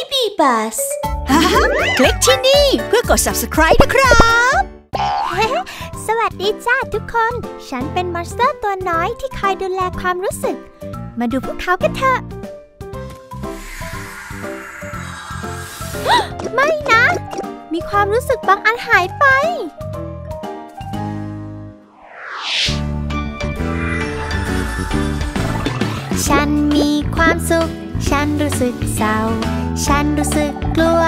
Baby Bus คลิกที่นี่เพื่อกด subscribe นะครับ สวัสดีจ้าทุกคน ฉันเป็นมอนสเตอร์ตัวน้อยที่คอยดูแลความรู้สึก มาดูพวกเขากันเถอะ ไม่นะ มีความรู้สึกบางอันหายไปฉันมีความสุข ฉันรู้สึกเศร้า ฉันรู้สึกกลัว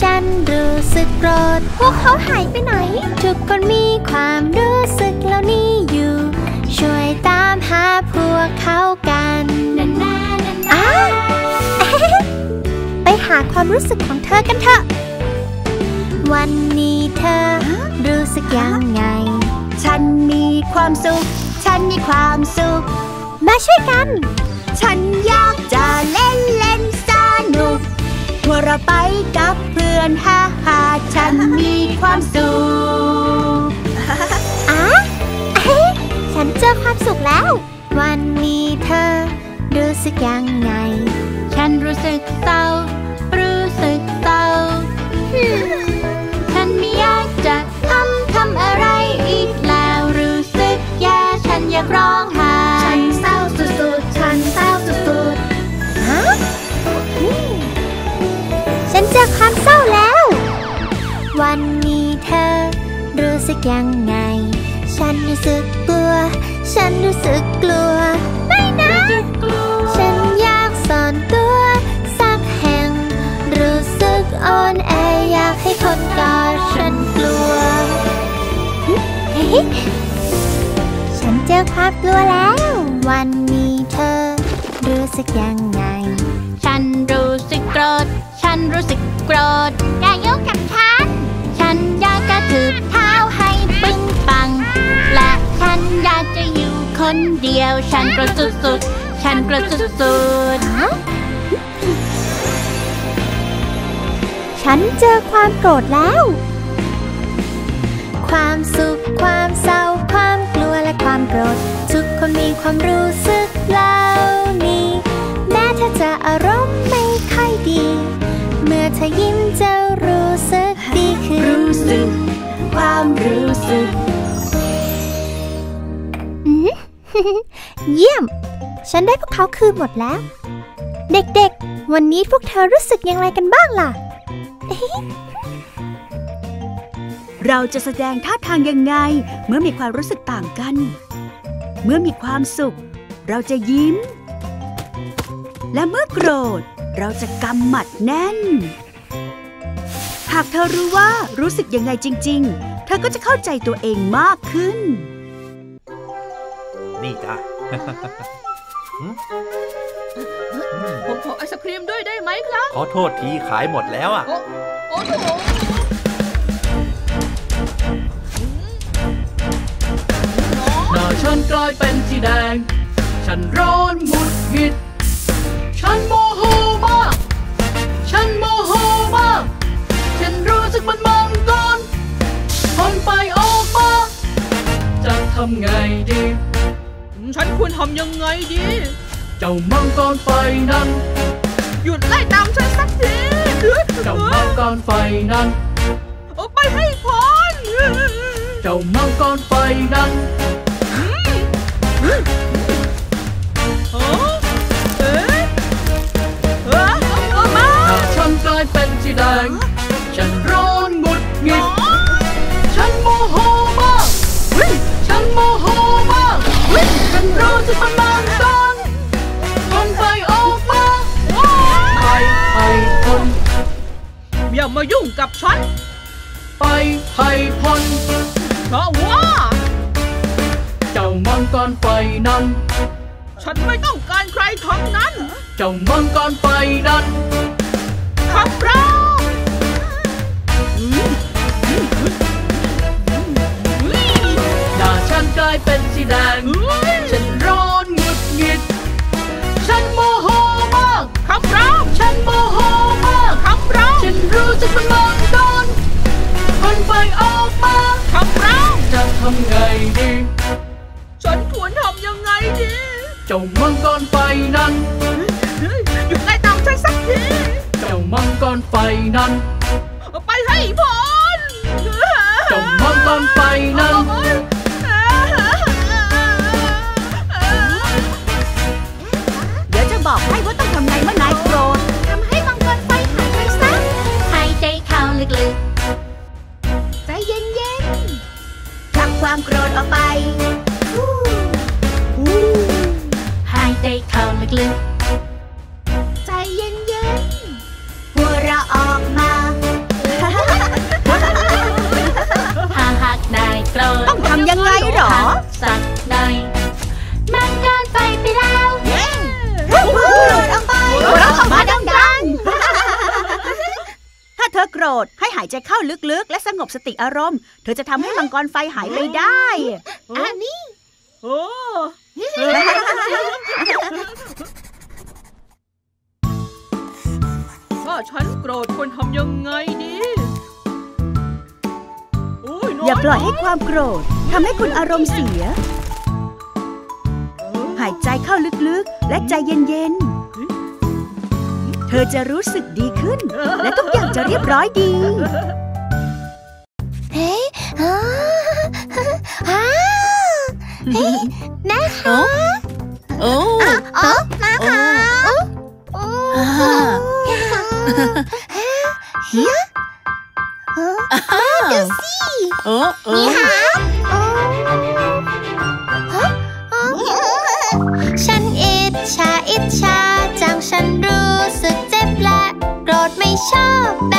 ฉันรู้สึกโกรธ พวกเขาหายไปไหน ทุกคนมีความรู้สึกเหล่านี้อยู่ ช่วยตามหาพวกเขากันอ้าไปหาความรู้สึกของเธอกันเถอะ วันนี้เธอรู้สึกยังไง ฉันมีความสุข ฉันมีความสุข มาช่วยกัน ฉันอยากจะเล่นเล่นสนุกหัวเราะไปกับเพื่อนฮ่าฮ่าฉันมีความสุขอะเอ๊ะฉันเจอความสุขแล้ว วันนี้เธอ รู้สึกยังไง ฉันรู้สึกเศร้า รู้สึกเศร้า ฉันไม่อยากจะทำทำอะไรอีกแล้ว รู้สึกแย่ฉันอยากร้องไห้ ยังไง ฉันรู้สึกกลัว ฉันรู้สึกกลัว ไม่นะ ฉันอยากซ่อนตัว สักแห่ง รู้สึกอ่อนแออยากให้คนกอดฉันกลัวเฮ้ยฉันเจอความกลัวแล้ว วันนี้เธอ รู้สึกยังไง ฉันรู้สึกโกรธ ฉันรู้สึกโกรธอย่ายุ่งกับฉัน ฉันอยากกระถืบ คนเดียว ฉันกระสุดสุดๆฉันกระสุดสุดๆฉันเจอความโกรธแล้ว ความสุข ความเศร้า ความกลัวและความโกรธ ทุกคนมีความรู้สึกเหล่านี้ แม้เธอจะอารมณ์ไม่ค่อยดี เมื่อเธอยิ้มจะรู้สึกดีขึ้นรู้สึก ความรู้สึก เยี่ยม ฉันได้พวกเขาคืนหมดแล้ว เด็กๆ วันนี้พวกเธอรู้สึกอย่างไรกันบ้างล่ะ เราจะแสดงท่าทางยังไง เมื่อมีความรู้สึกต่างกัน เมื่อมีความสุข เราจะยิ้ม และเมื่อโกรธ เราจะกำหมัดแน่น หากเธอรู้ว่ารู้สึกยังไงจริง ๆ เธอก็จะเข้าใจตัวเองมากขึ้น จ้ะผมขอไอศครีมด้วยได้ไหมครับ ขอโทษทีขายหมดแล้วอะโอ้โอ้โหหน้าฉันกลายเป็นสีแดง ฉันร้อนหงุดหงิด ฉันโมโหมาก ฉันโมโหมาก ฉันรู้สึกมันมังกรคนไปออกมาจะทำไงดี ฉันควรทำยังไงดี เจ้ามังกรไฟนั้น หยุดไล่ตามฉันสักทีเจ้ามังกรไฟนั้นออกไปให้พ้นเจ้ามังกรไฟนั้นอ๋อเอ๊ะเอ๊ะเอามาหน้าฉันกลายเป็นสีแดง ฉันร้อนหงุดหงิด รู้สึกมันมันกันคนไปออกมาไปไปคนอย่ามายุ่งกับฉัน ไปให้พ้นเพราะว่า เจ้ามังกรไฟนั้น ฉันไม่ต้องการใครทั้งนั้น เจ้ามังกรไฟนั้นครับเราอืมหน้าฉันกลายเป็นสีแดง รู้สึกมันมันกันคนไปออกมาครับเราจะทำไงดี ฉันควรทำยังไงดีเจ้ามังกรไฟนั้นหยุดไล่ตามฉันสักทีเจ้ามังกรไฟนั้น ไปให้พ้นเจ้ามังกรไฟนั้นเดี๋ยวจะบอกให้ว่าต้องทำไงเมื่อนายโกร ใจเข้าลึกใจเย็นผลักความโกรธออกไปๆหายใจเข้าลึกๆใจเย็นหัวเราะออกมาๆหาหากนายโกรธต้องทำยังไงหรอพักสักหน่อย เธอโกรธ ให้หายใจเข้าลึกๆ และสงบสติอารมณ์ เธอจะทำให้มังกรไฟหายไปได้ๆอันนี้โอ้ถ้าฉันโกรธควรทำยังไงดีโอ้ยน้อย่าปล่อยให้ความโกรธทำให้คุณอารมณ์เสีย หายใจเข้าลึกๆ และใจเย็นๆเธ อจะรู้สึกดีขึ้น และทุกอย่างจะเรียบร้อยดี เฮ้ยอ้าอ้าเฮ้ยแม่คะโอ้อ๋อมาค่ะโอ้โหเฮียดูสิโอ้โอ้นี่ค่ะ รธ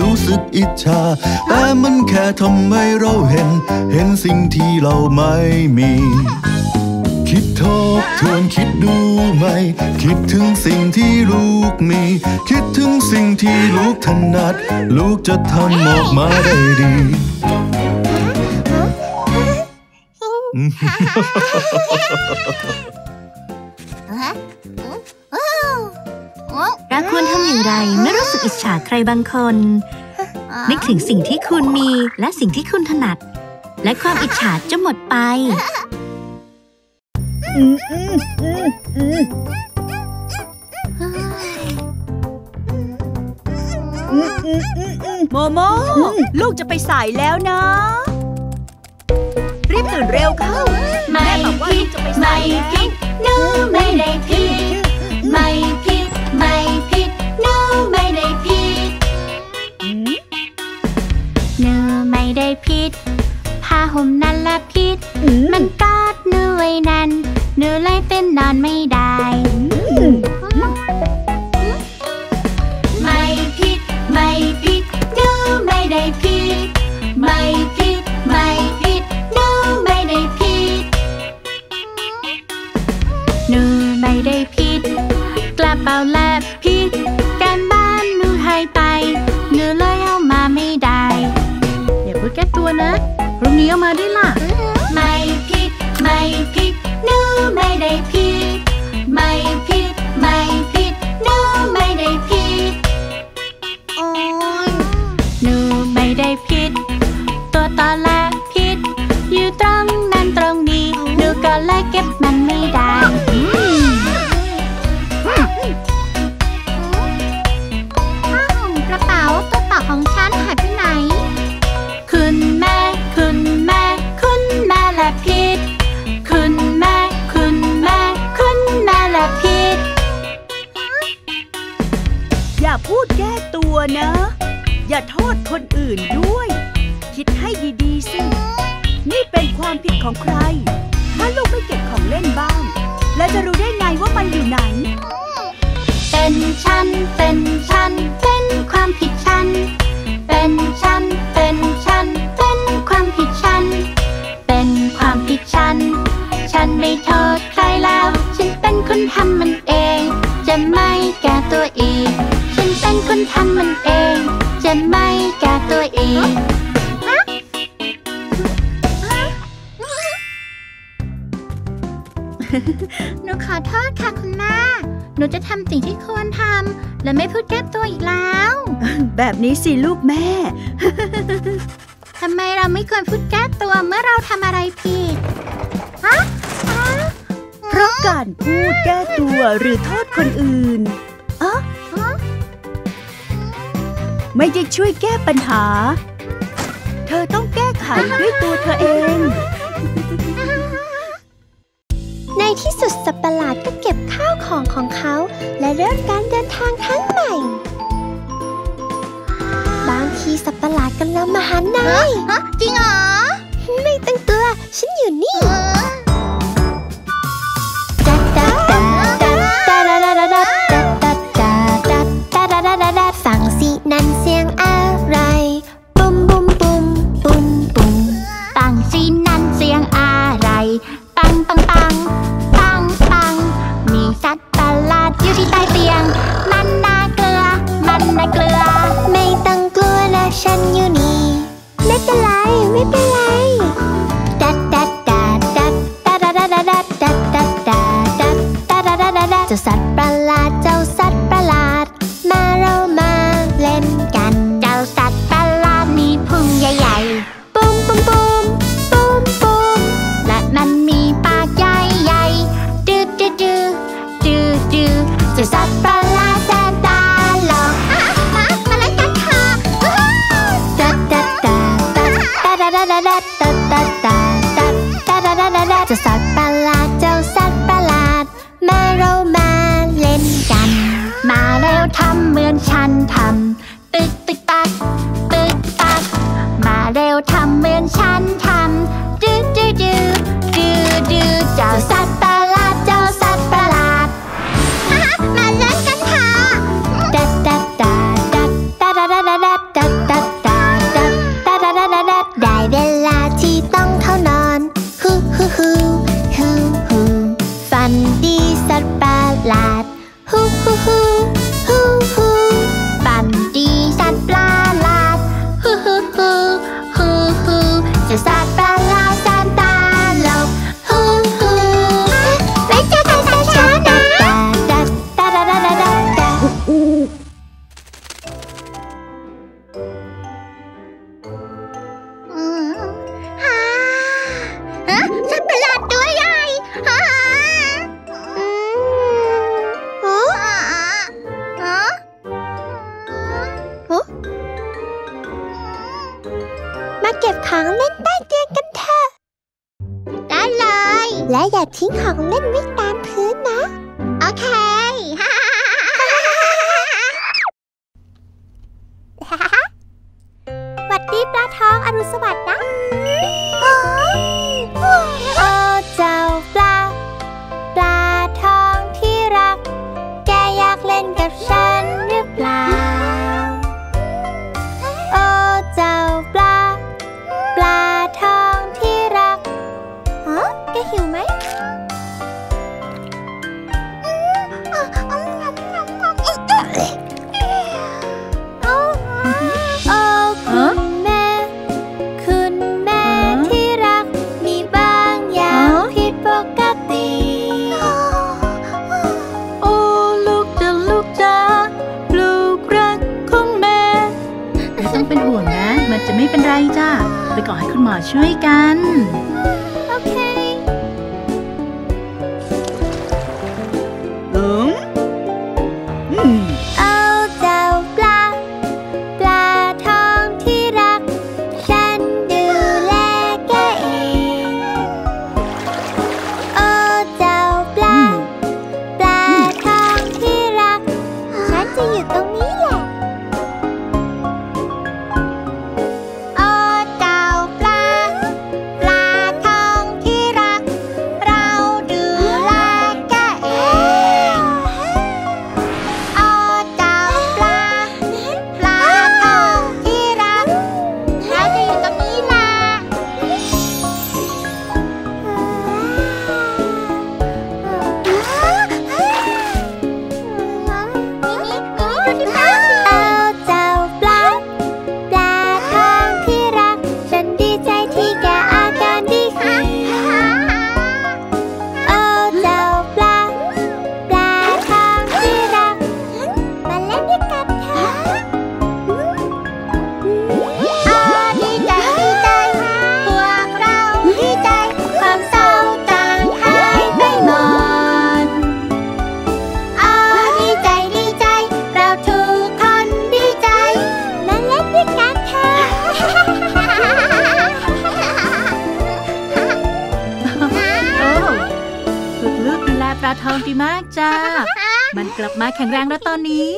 รู้สึกอิจฉาแต่มันแค่ทำให้เราเห็น เห็นสิ่งที่เราไม่มี คิดทบทวนคิดดูไหม คิดถึงสิ่งที่ลูกมี คิดถึงสิ่งที่ลูกถนัด ลูกจะทำออกมาได้ดีเบางคน นึกถึงสิ่งที่คุณมีและสิ่งที่คุณถนัด และความอิจฉาจะหมดไปโมโมลูกจะไปสายแล้วนะ รีบตื่นเร็วเข้าไม่แม่บอกว่าผิลูดกจะไปไม่สายแล้วผิดหนูไม่ได้ผิดไม่ผิด ผมนั่นละพิษ มันกอดหนูไว้นั่นหนูเลยเป็นนอนไม่ได้าพูดแก้ตัวนะ อย่าโทษคนอื่นด้วย คิดให้ดีๆสิ นี่เป็นความผิดของใคร ถ้าลูกไม่เก็บของเล่นบ้าง แล้วจะรู้ได้ไงว่ามันอยู่ไหน เป็นฉัน เป็นฉัน เป็นความผิดฉัน เป็นฉัน เป็นฉัน เป็นความผิดฉัน เป็นความผิดฉัน ฉันไม่โทษใครแล้ว ฉันเป็นคนทำมันเอง จะไม่แก้ตัวอีก เป็นคนทำมันเอง จะไม่กาตัวเองหนูขอโทษค่ะคุณแม่ หนูจะทำสิ่งที่ควรทำ และไม่พูดแก้ตัวอีกแล้ว แบบนี้สิลูกแม่ ทำไมเราไม่ควรพูดแก้ตัวเมื่อเราทำอะไรผิด ฮะ เพราะการพูดแก้ตัวหรือโทษคนอื่นอ๋อ ไม่ได้ช่วยแก้ปัญหา เธอต้องแก้ไขด้วยตัวเธอเอง ในที่สุดสับปะหลาดก็เก็บข้าวของของเขา และเริ่มการเดินทางครั้งใหม่ บางทีสับปะหลาดกำลังมาหานายจริงเหรอ ไม่ตั้งตัว ฉันอยู่นี่ แข็งแรงแล้วตอนนี้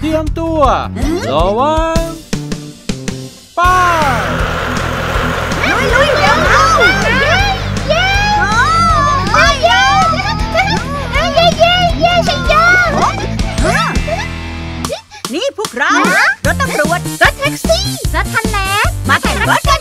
เตรียมตัวรอวังป้าลุยลุยเร็วเร็วเย้โอ้เย้เย้เย้เย้ชัยยนี่พวกเรารถตำรวจรถแท็กซี่รถทันแล้มาแข่งรถกัน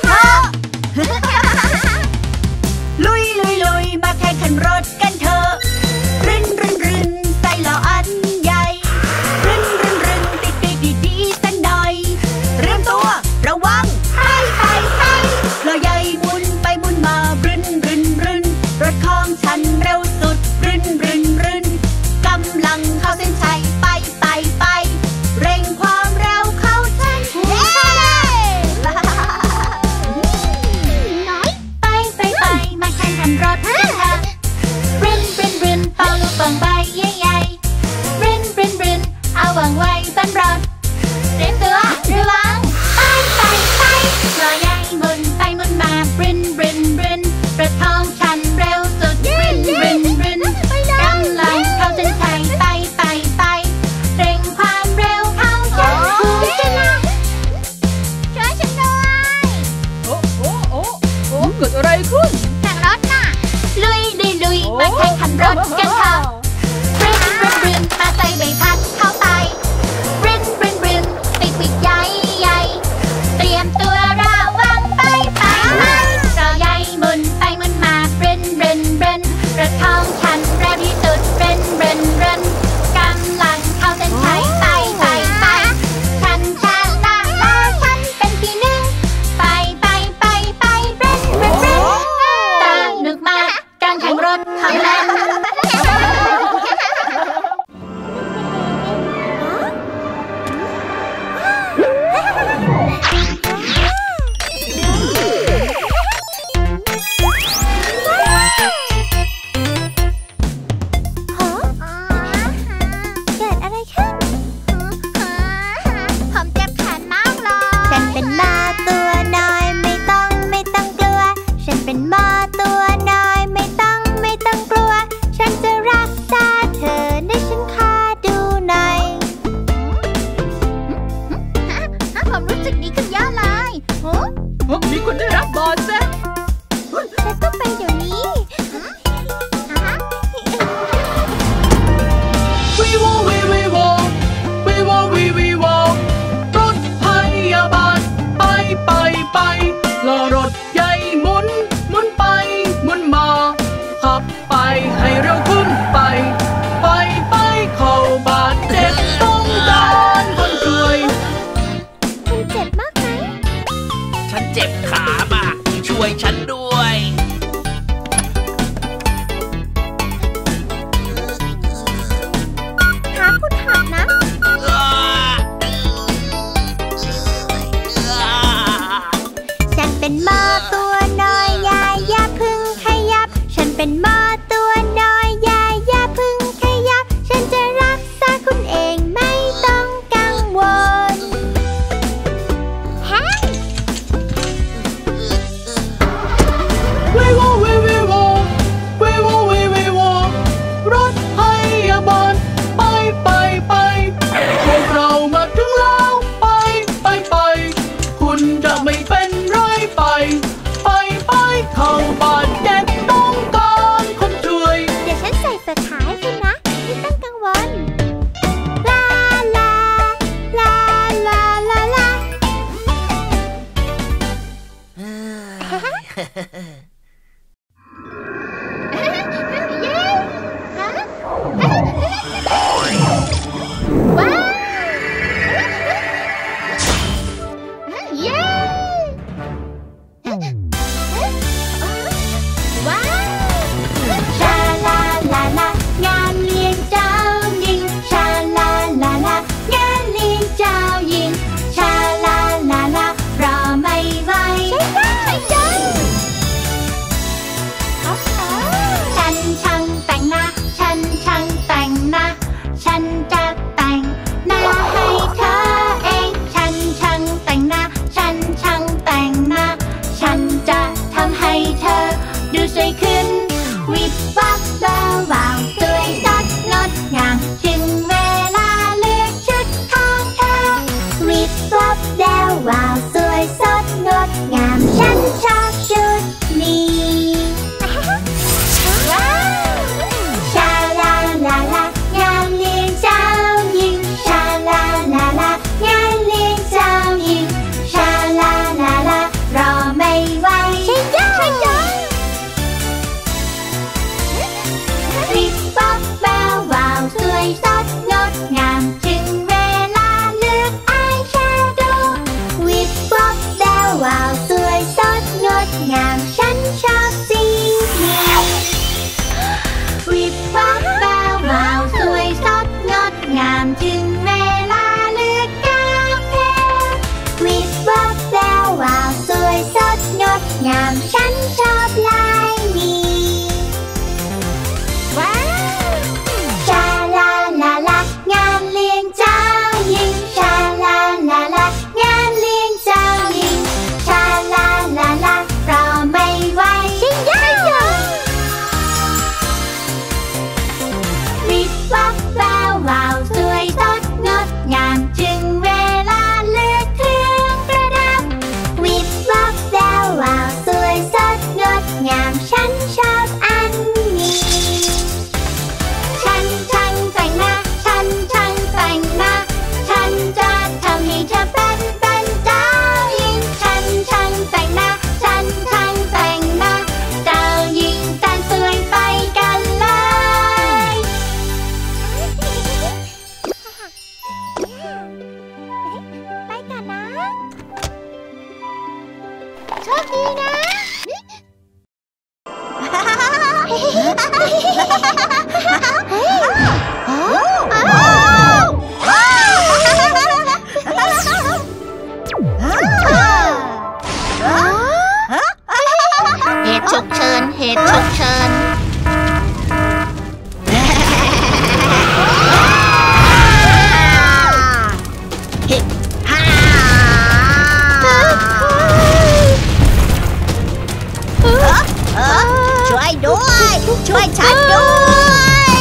วยด้วย ช่วยฉันด้วย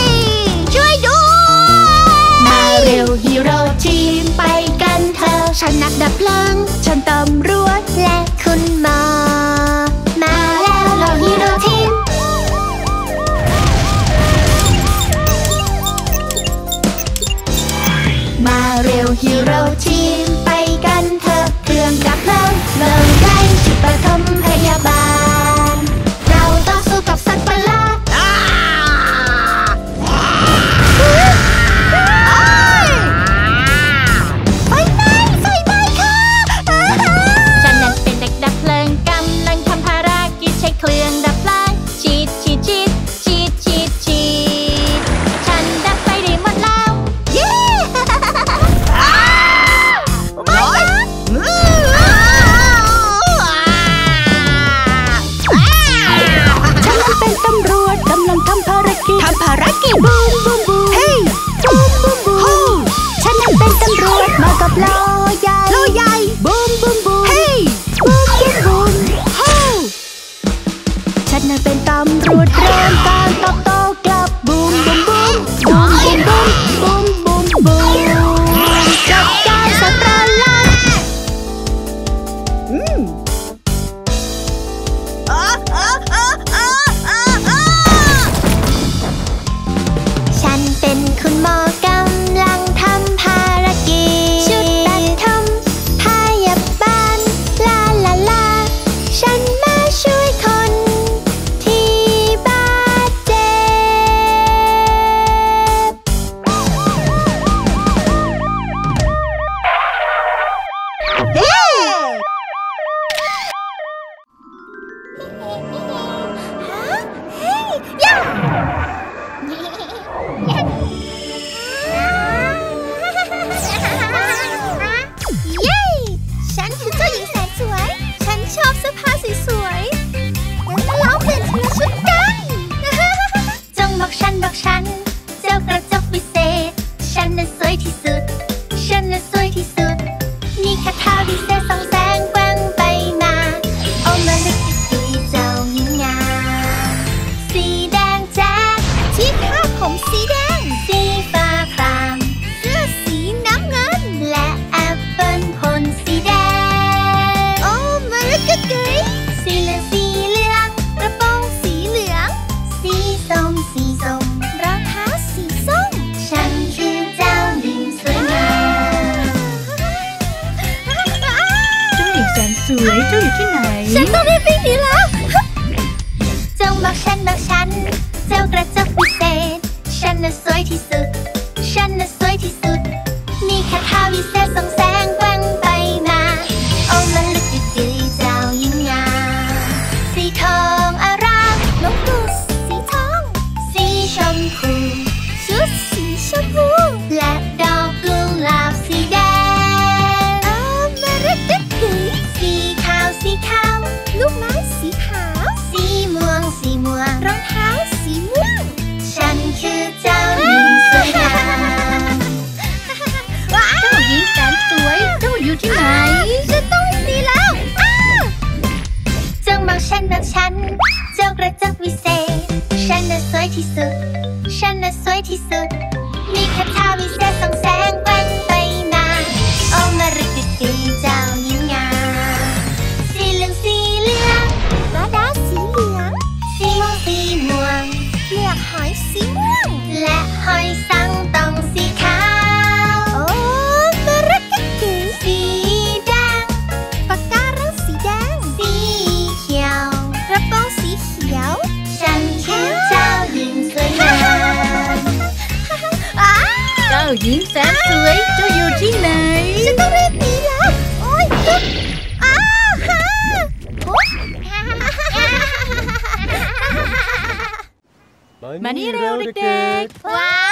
ช่วยด้วย มาเร็วฮีโร่ทีมไปกันเถอะฉันนักดับเพลิง วยเจ้าอยู่ที่ไหน ฉันต้องรีบวิ่งหนีแล้วจงบอกฉันบอกฉัน เจ้ากระจอกปิด Mani erotic dick. Wow.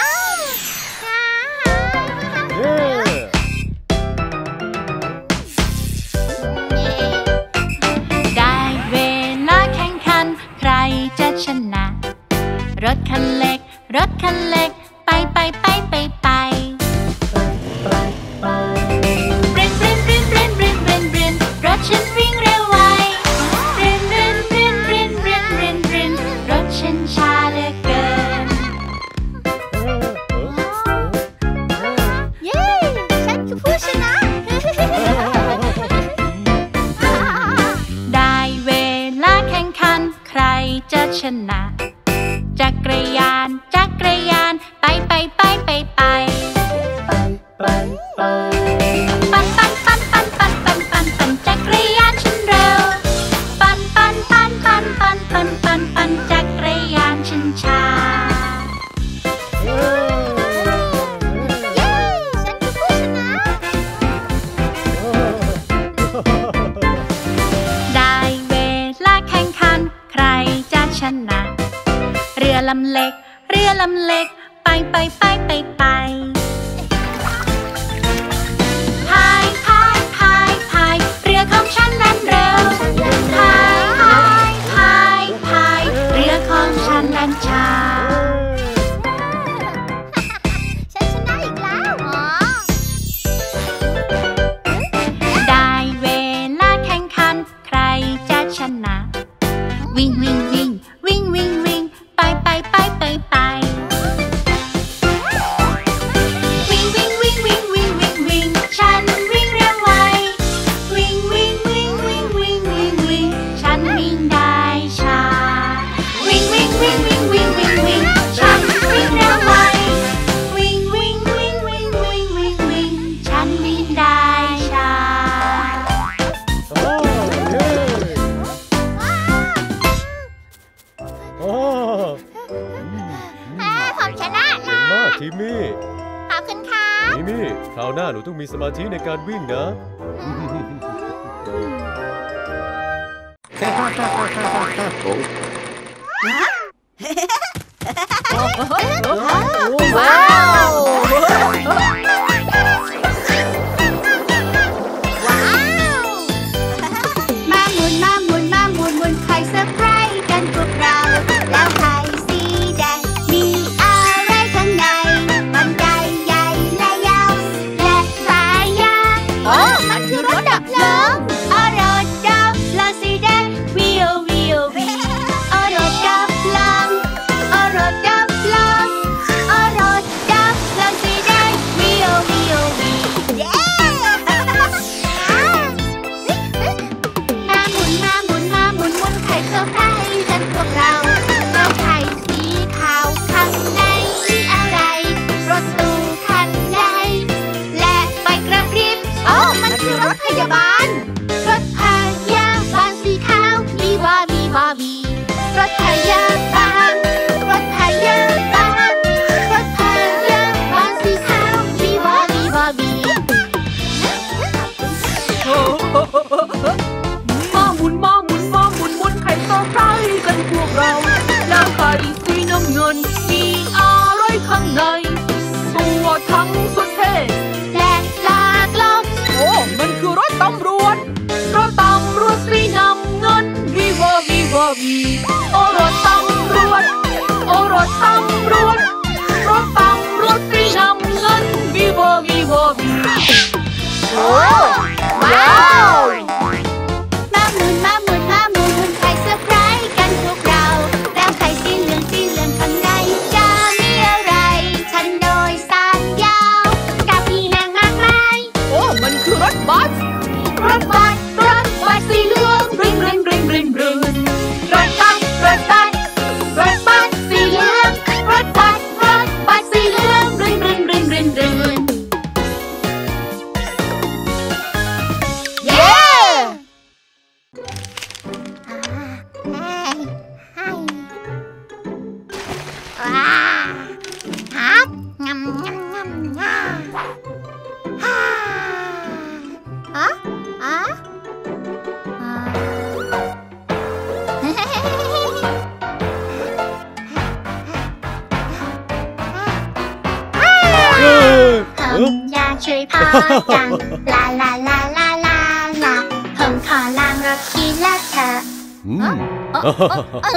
ท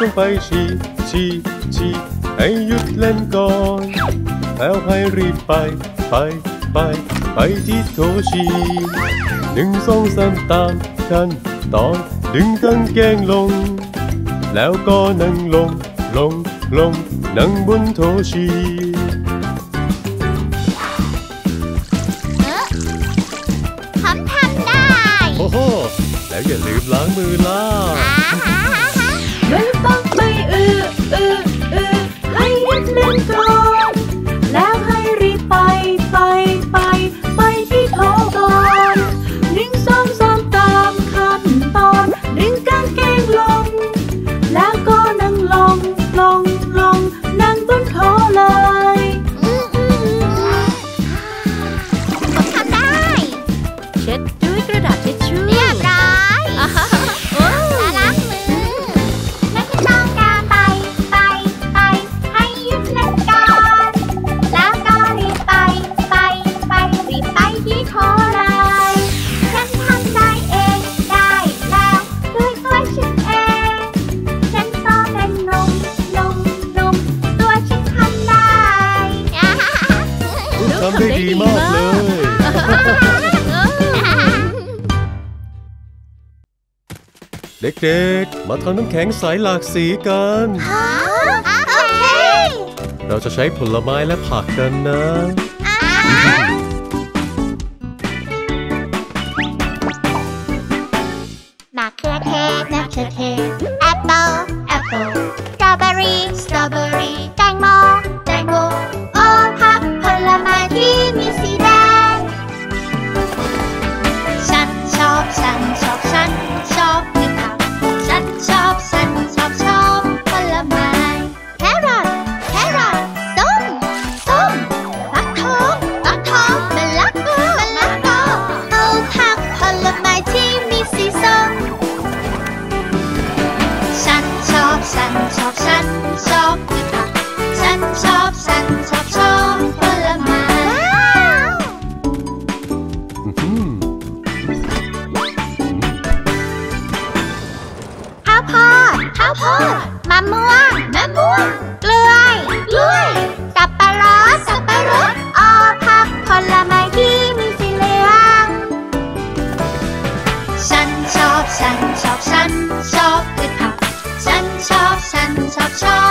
ลงไปฉี่ฉี่ฉี่ให้หยุดเล่นก่อน แล้วให้รีบไป ไปไป ไปที่โถฉีหนึ่งสองสามตามกันตอนดึงกางเกงลง แล้วก็นั่งลง ลง ลง นั่งบนโถฉี เด็กๆ มาทำน้ำแข็งใสหลากสีกัน โอเค เราจะใช้ผลไม้และผักกันนะ ฉันชอบฉันชอบคือผักฉันชอบฉันชอบชอบ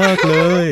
มากเลย